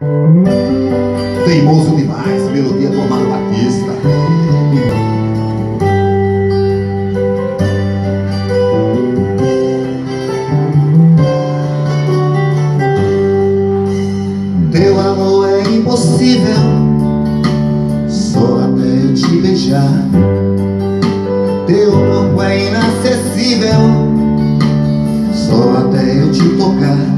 Teimoso demais, melodia do Amado Batista. Teu amor é impossível, só até eu te beijar. Teu corpo é inacessível, só até eu te tocar.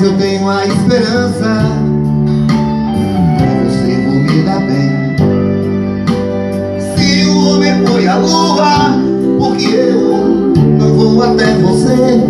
mas eu tenho a esperança que você vou me dar bem. Se o homem foi à lua, porque eu não vou até você.